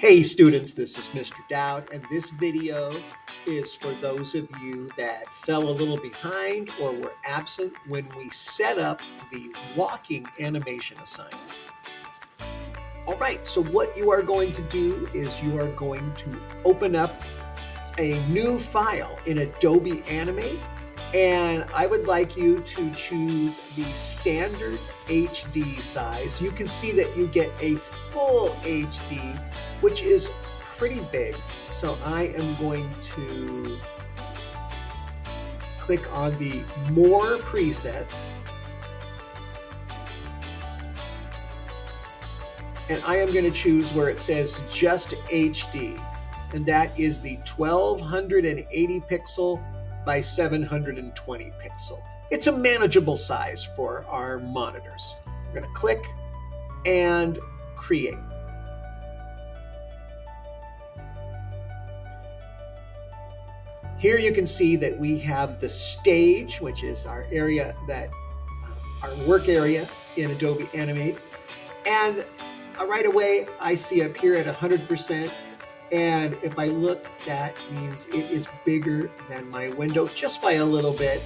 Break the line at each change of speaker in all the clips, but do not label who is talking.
Hey students, this is Mr. Doud, and this video is for those of you that fell a little behind or were absent when we set up the walking animation assignment. All right, so what you are going to do is you are going to open up a new file in Adobe Animate and I would like you to choose the standard HD size. You can see that you get a full HD, which is pretty big. So I am going to click on the more presets. And I am going to choose where it says just HD. And that is the 1280 pixel by 720 pixel. It's a manageable size for our monitors. We're going to click and create. Here you can see that we have the stage, which is our area that uh, our work area in Adobe Animate. And uh, right away, I see up here at 100%, and if I look, that means it is bigger than my window just by a little bit.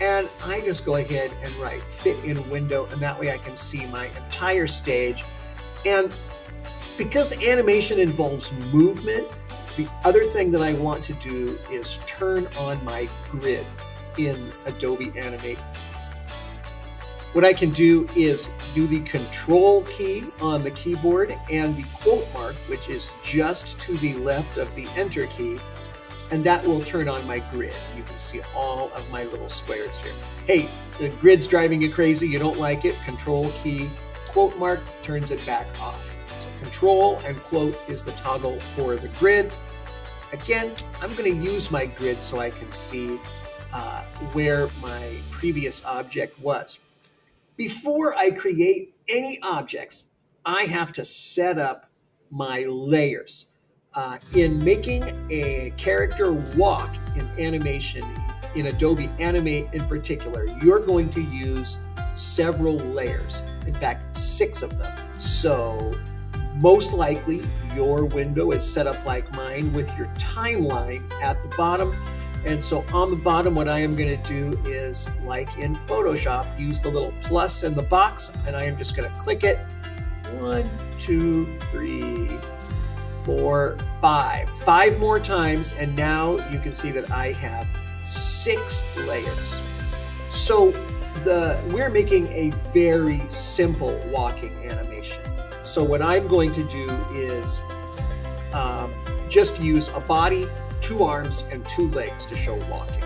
And I just go ahead and write fit in window, and that way I can see my entire stage. And because animation involves movement, the other thing that I want to do is turn on my grid in Adobe Animate what I can do is do the control key on the keyboard and the quote mark, which is just to the left of the enter key, and that will turn on my grid. You can see all of my little squares here. Hey, the grid's driving you crazy, you don't like it, control key, quote mark turns it back off. So control and quote is the toggle for the grid. Again, I'm going to use my grid so I can see uh, where my previous object was. Before I create any objects, I have to set up my layers. Uh, in making a character walk in animation, in Adobe Animate in particular, you're going to use several layers. In fact, six of them. So most likely your window is set up like mine with your timeline at the bottom and so on the bottom, what I am going to do is, like in Photoshop, use the little plus in the box, and I am just going to click it. One, two, three, four, five. Five more times, and now you can see that I have six layers. So the we're making a very simple walking animation. So what I'm going to do is um, just use a body two arms and two legs to show walking.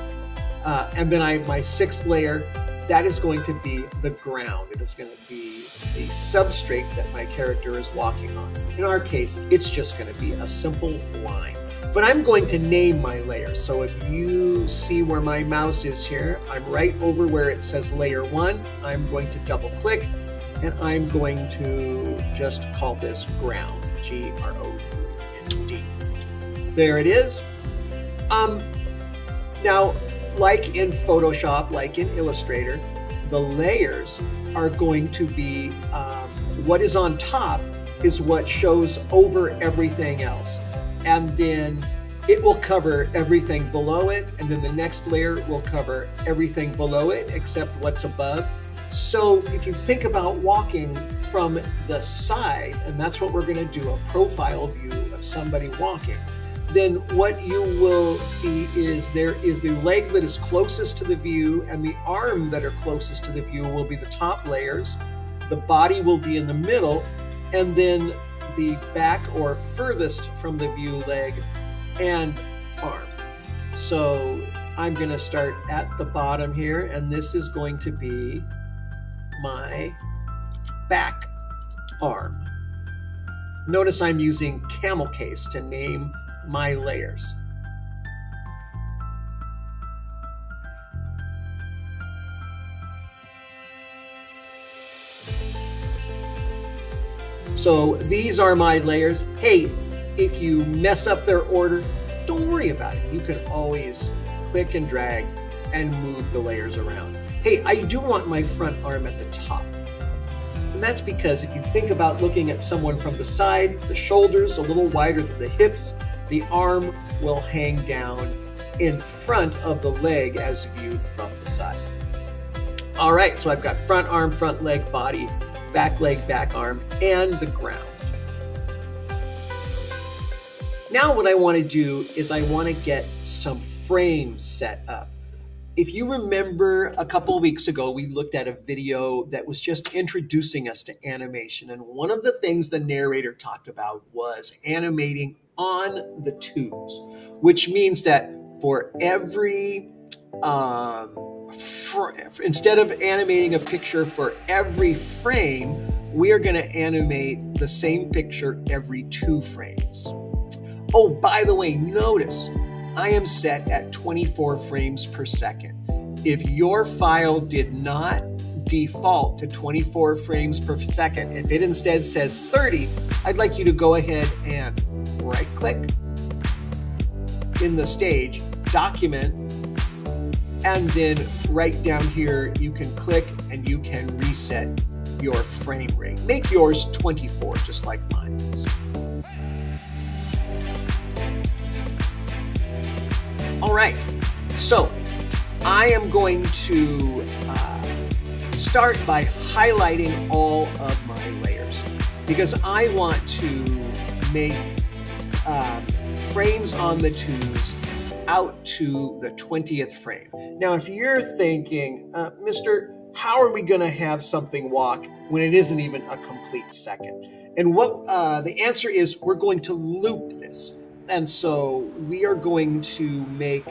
Uh, and then I my sixth layer, that is going to be the ground. It is going to be the substrate that my character is walking on. In our case, it's just going to be a simple line. But I'm going to name my layer. So if you see where my mouse is here, I'm right over where it says layer one. I'm going to double click and I'm going to just call this ground, G-R-O-U-N-D. There it is. Um, now, like in Photoshop, like in Illustrator, the layers are going to be um, what is on top is what shows over everything else. And then it will cover everything below it. And then the next layer will cover everything below it except what's above. So if you think about walking from the side, and that's what we're going to do a profile view of somebody walking then what you will see is there is the leg that is closest to the view and the arm that are closest to the view will be the top layers. The body will be in the middle, and then the back or furthest from the view leg and arm. So I'm going to start at the bottom here, and this is going to be my back arm. Notice I'm using camel case to name my layers. So these are my layers. Hey, if you mess up their order, don't worry about it. You can always click and drag and move the layers around. Hey, I do want my front arm at the top. And that's because if you think about looking at someone from the side, the shoulders a little wider than the hips, the arm will hang down in front of the leg as viewed from the side. All right, so I've got front arm, front leg, body, back leg, back arm, and the ground. Now what I want to do is I want to get some frames set up. If you remember a couple weeks ago, we looked at a video that was just introducing us to animation. And one of the things the narrator talked about was animating on the twos, which means that for every, um, for, instead of animating a picture for every frame, we are going to animate the same picture every two frames. Oh, by the way, notice I am set at 24 frames per second. If your file did not default to 24 frames per second, if it instead says 30, I'd like you to go ahead and right click in the stage, document, and then right down here, you can click and you can reset your frame rate. Make yours 24, just like mine is. All right, so I am going to uh, start by highlighting all of my layers because I want to make um, frames on the twos out to the 20th frame. Now, if you're thinking, uh, Mr., how are we going to have something walk when it isn't even a complete second? And what uh, the answer is, we're going to loop this. And so we are going to make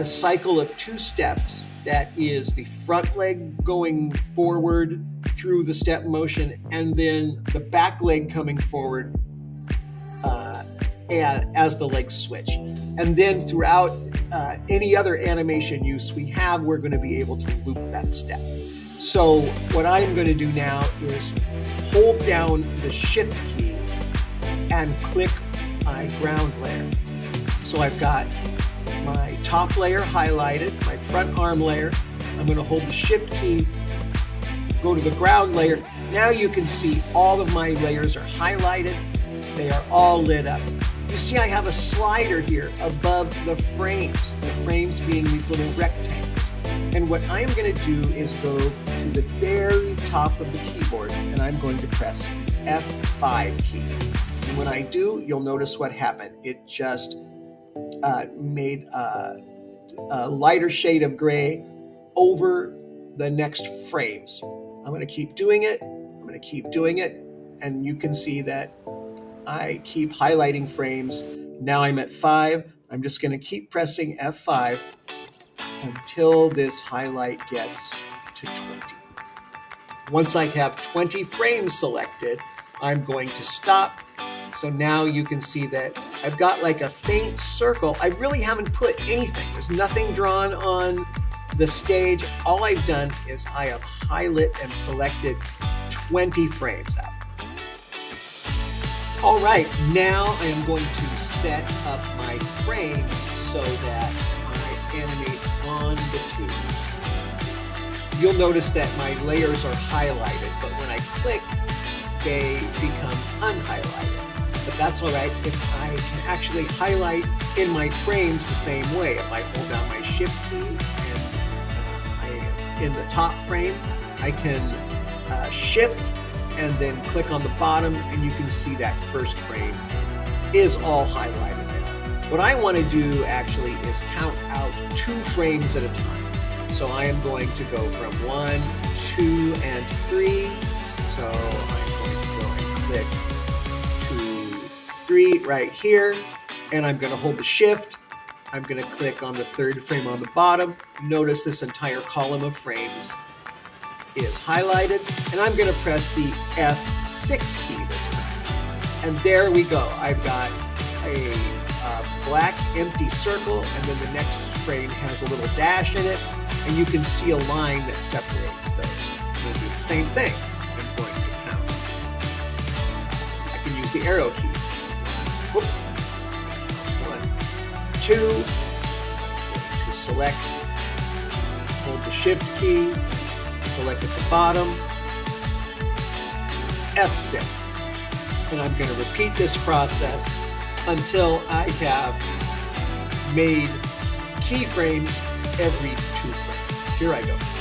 a cycle of two steps that is the front leg going forward through the step motion and then the back leg coming forward uh, as the legs switch. And then throughout uh, any other animation use we have, we're going to be able to loop that step. So what I'm going to do now is hold down the shift key and click my ground layer. So I've got my top layer highlighted, my front arm layer. I'm going to hold the shift key, go to the ground layer. Now you can see all of my layers are highlighted. They are all lit up. You see I have a slider here above the frames, the frames being these little rectangles. And what I'm going to do is go to the very top of the keyboard and I'm going to press F5 key. And when I do, you'll notice what happened. It just uh, made a, a lighter shade of gray over the next frames. I'm going to keep doing it. I'm going to keep doing it. And you can see that I keep highlighting frames. Now I'm at five. I'm just going to keep pressing F5 until this highlight gets to 20. Once I have 20 frames selected, I'm going to stop so now you can see that I've got like a faint circle. I really haven't put anything. There's nothing drawn on the stage. All I've done is I have highlighted and selected 20 frames out. All right, now I am going to set up my frames so that I animate on the twos. You'll notice that my layers are highlighted, but when I click, they become unhighlighted but that's all right if I can actually highlight in my frames the same way. If I hold down my shift key and I, in the top frame, I can uh, shift and then click on the bottom and you can see that first frame is all highlighted now. What I want to do actually is count out two frames at a time. So I am going to go from one, two, and three. So I'm three right here, and I'm going to hold the shift. I'm going to click on the third frame on the bottom. Notice this entire column of frames is highlighted, and I'm going to press the F6 key this time. And there we go. I've got a uh, black empty circle, and then the next frame has a little dash in it, and you can see a line that separates those. I'm to do the same thing. I'm going to count. I can use the arrow key. One, two, to select, hold the shift key, select at the bottom, F6. And I'm going to repeat this process until I have made keyframes every two frames. Here I go.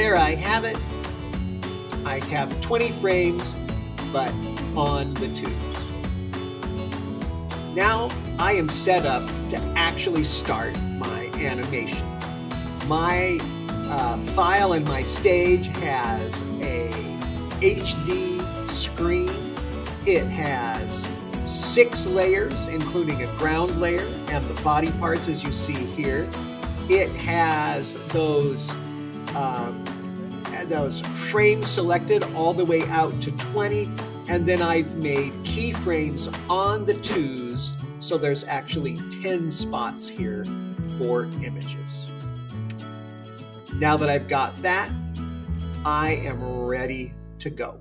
There I have it. I have 20 frames, but on the twos. Now I am set up to actually start my animation. My uh, file and my stage has a HD screen. It has six layers, including a ground layer and the body parts as you see here. It has those um, those frames selected all the way out to 20 and then I've made keyframes on the twos so there's actually 10 spots here for images. Now that I've got that, I am ready to go.